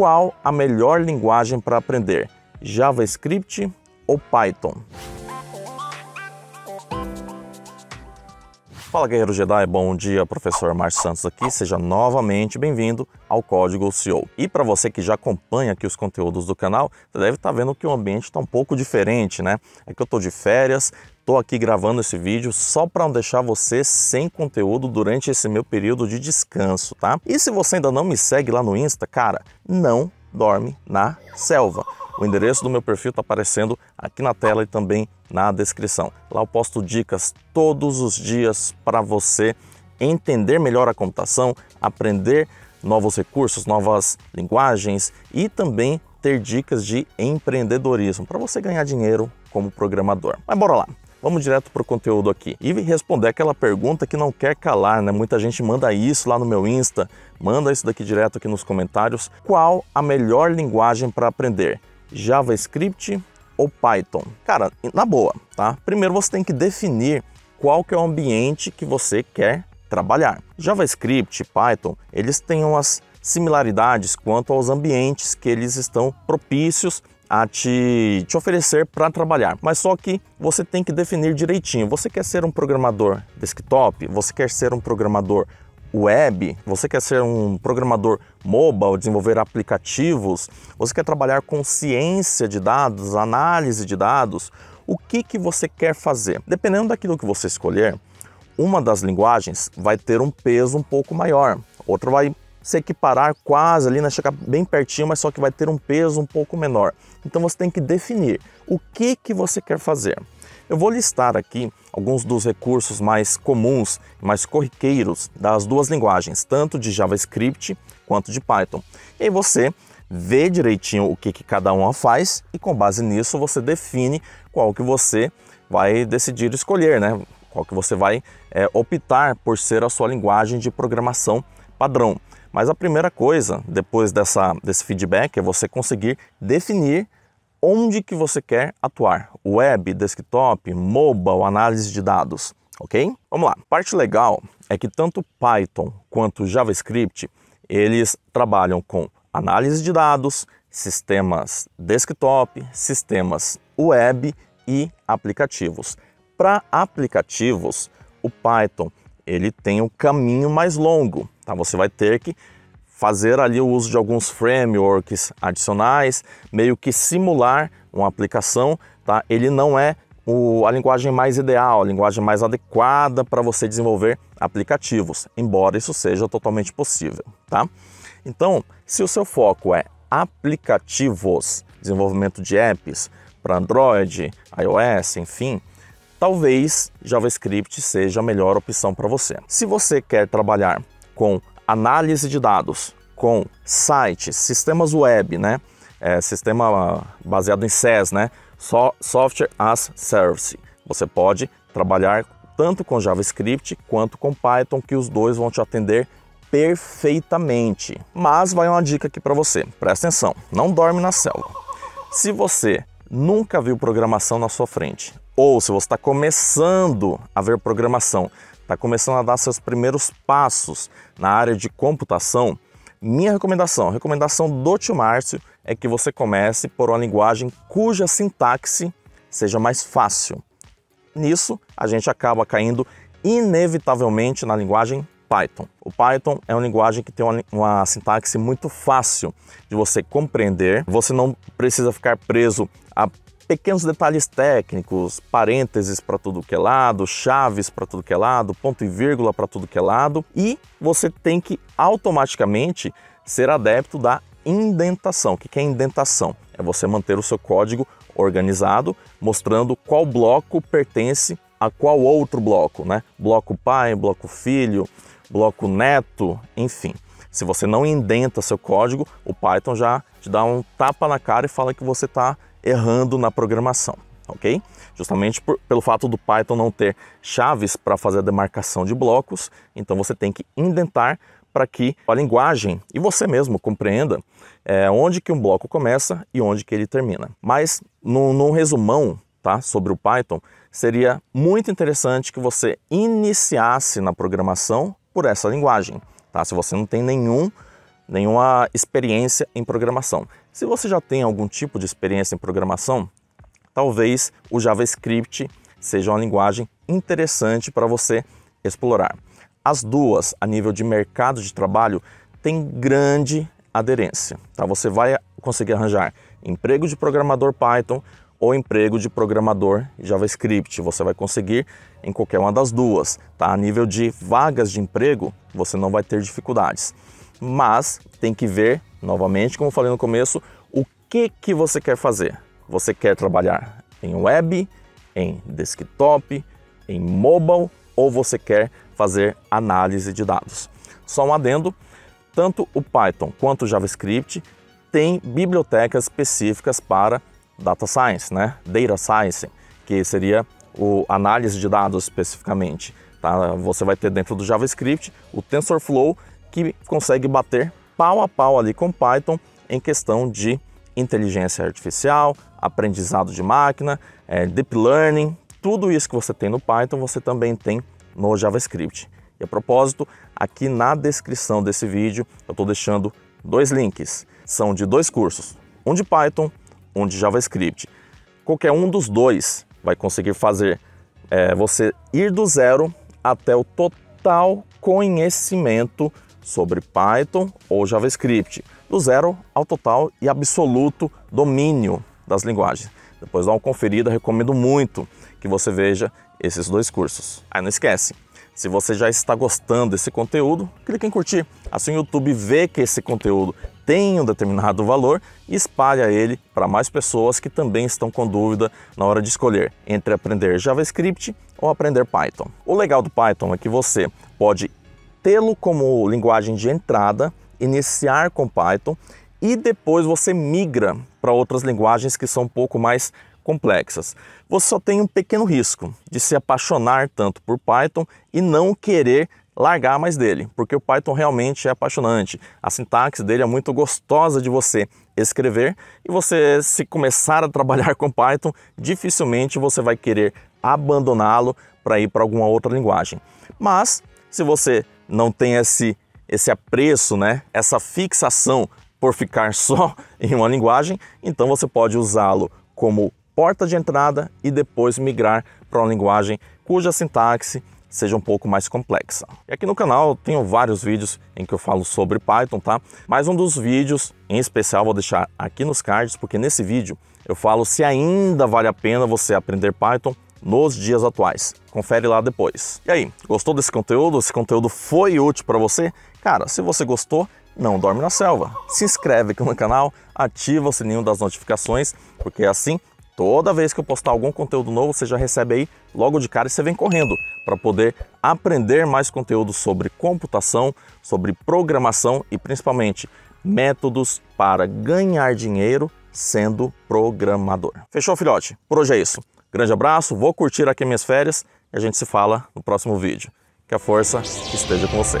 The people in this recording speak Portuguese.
qual a melhor linguagem para aprender, JavaScript ou Python? Fala Guerreiro Jedi, bom dia, professor Márcio Santos aqui, seja novamente bem-vindo ao Código CEO. E para você que já acompanha aqui os conteúdos do canal, você deve estar tá vendo que o ambiente está um pouco diferente, né? É que eu estou de férias, estou aqui gravando esse vídeo só para não deixar você sem conteúdo durante esse meu período de descanso, tá? E se você ainda não me segue lá no Insta, cara, não dorme na selva. O endereço do meu perfil está aparecendo aqui na tela e também na descrição. Lá eu posto dicas todos os dias para você entender melhor a computação, aprender novos recursos, novas linguagens e também ter dicas de empreendedorismo para você ganhar dinheiro como programador. Mas bora lá. Vamos direto para o conteúdo aqui e responder aquela pergunta que não quer calar, né? Muita gente manda isso lá no meu Insta, manda isso daqui direto aqui nos comentários. Qual a melhor linguagem para aprender? JavaScript ou Python? Cara, na boa, tá? Primeiro você tem que definir qual que é o ambiente que você quer trabalhar. JavaScript e Python, eles têm umas similaridades quanto aos ambientes que eles estão propícios a te, te oferecer para trabalhar. Mas só que você tem que definir direitinho. Você quer ser um programador desktop? Você quer ser um programador web, você quer ser um programador mobile, desenvolver aplicativos, você quer trabalhar com ciência de dados, análise de dados, o que, que você quer fazer? Dependendo daquilo que você escolher, uma das linguagens vai ter um peso um pouco maior, outra vai se equiparar quase ali, né, chegar bem pertinho, mas só que vai ter um peso um pouco menor. Então você tem que definir o que, que você quer fazer. Eu vou listar aqui alguns dos recursos mais comuns, mais corriqueiros das duas linguagens, tanto de JavaScript quanto de Python. E aí você vê direitinho o que, que cada uma faz e com base nisso você define qual que você vai decidir escolher, né? Qual que você vai é, optar por ser a sua linguagem de programação padrão. Mas a primeira coisa, depois dessa, desse feedback, é você conseguir definir onde que você quer atuar. Web, desktop, mobile, análise de dados, ok? Vamos lá. Parte legal é que tanto Python quanto JavaScript, eles trabalham com análise de dados, sistemas desktop, sistemas web e aplicativos. Para aplicativos, o Python ele tem um caminho mais longo, tá? Você vai ter que fazer ali o uso de alguns frameworks adicionais, meio que simular uma aplicação, tá? Ele não é o, a linguagem mais ideal, a linguagem mais adequada para você desenvolver aplicativos, embora isso seja totalmente possível, tá? Então, se o seu foco é aplicativos, desenvolvimento de apps para Android, iOS, enfim, talvez JavaScript seja a melhor opção para você. Se você quer trabalhar com análise de dados com sites, sistemas web, né? É, sistema baseado em SaaS, né? So, Software as Service. Você pode trabalhar tanto com JavaScript quanto com Python, que os dois vão te atender perfeitamente. Mas vai uma dica aqui para você. Presta atenção, não dorme na selva. Se você nunca viu programação na sua frente, ou se você está começando a ver programação, está começando a dar seus primeiros passos na área de computação, minha recomendação, recomendação do tio Márcio, é que você comece por uma linguagem cuja sintaxe seja mais fácil. Nisso, a gente acaba caindo inevitavelmente na linguagem Python. O Python é uma linguagem que tem uma, uma, sintaxe muito fácil de você compreender. Você não precisa ficar preso a pequenos detalhes técnicos, parênteses para tudo que é lado, chaves para tudo que é lado, ponto e vírgula para tudo que é lado, e você tem que automaticamente ser adepto da indentação. O que é indentação? É você manter o seu código organizado, mostrando qual bloco pertence a qual outro bloco, né? Bloco pai, bloco filho, bloco neto, enfim. Se você não indenta seu código, o Python já te dá um tapa na cara e fala que você está errando na programação, ok? Justamente por, pelo fato do Python não ter chaves para fazer a demarcação de blocos, então você tem que indentar para que a linguagem e você mesmo compreenda é, onde que um bloco começa e onde que ele termina. Mas num, num resumão tá, sobre o Python, seria muito interessante que você iniciasse na programação por essa linguagem. Tá? Se você não tem nenhum nenhuma experiência em programação. Se você já tem algum tipo de experiência em programação, talvez o JavaScript seja uma linguagem interessante para você explorar. As duas, a nível de mercado de trabalho, têm grande aderência. Tá? Você vai conseguir arranjar emprego de programador Python ou emprego de programador JavaScript. Você vai conseguir em qualquer uma das duas. Tá? A nível de vagas de emprego, você não vai ter dificuldades. Mas tem que ver, novamente, como falei no começo, o que, que você quer fazer. Você quer trabalhar em web, em desktop, em mobile ou você quer fazer análise de dados. Só um adendo, tanto o Python quanto o JavaScript têm bibliotecas específicas para Data Science, né? Data Science, que seria o análise de dados especificamente. Tá? Você vai ter dentro do JavaScript o TensorFlow que consegue bater pau a pau ali com Python em questão de inteligência artificial, aprendizado de máquina, é, deep learning, tudo isso que você tem no Python você também tem no JavaScript. E a propósito, aqui na descrição desse vídeo eu estou deixando dois links. São de dois cursos, um de Python, um de JavaScript. Qualquer um dos dois vai conseguir fazer é, você ir do zero até o total conhecimento sobre Python ou JavaScript, do zero ao total e absoluto domínio das linguagens. Depois dá uma conferida, recomendo muito que você veja esses dois cursos. Aí não esquece, se você já está gostando desse conteúdo, clique em curtir. Assim o YouTube vê que esse conteúdo tem um determinado valor e espalha ele para mais pessoas que também estão com dúvida na hora de escolher entre aprender JavaScript ou aprender Python. O legal do Python é que você pode tê-lo como linguagem de entrada, iniciar com Python e depois você migra para outras linguagens que são um pouco mais complexas. Você só tem um pequeno risco de se apaixonar tanto por Python e não querer largar mais dele, porque o Python realmente é apaixonante. A sintaxe dele é muito gostosa de você escrever e você se começar a trabalhar com Python, dificilmente você vai querer abandoná-lo para ir para alguma outra linguagem. Mas se você não tem esse esse apreço, né, essa fixação por ficar só em uma linguagem, então você pode usá-lo como porta de entrada e depois migrar para uma linguagem cuja sintaxe seja um pouco mais complexa. E aqui no canal tenho vários vídeos em que eu falo sobre Python, tá? Mas um dos vídeos em especial vou deixar aqui nos cards, porque nesse vídeo eu falo se ainda vale a pena você aprender Python nos dias atuais. Confere lá depois. E aí, gostou desse conteúdo? Esse conteúdo foi útil para você? Cara, se você gostou, não dorme na selva. Se inscreve aqui no canal, ativa o sininho das notificações, porque assim Toda vez que eu postar algum conteúdo novo, você já recebe aí logo de cara e você vem correndo para poder aprender mais conteúdo sobre computação, sobre programação e principalmente métodos para ganhar dinheiro sendo programador. Fechou, filhote? Por hoje é isso. Grande abraço, vou curtir aqui minhas férias e a gente se fala no próximo vídeo. Que a força esteja com você.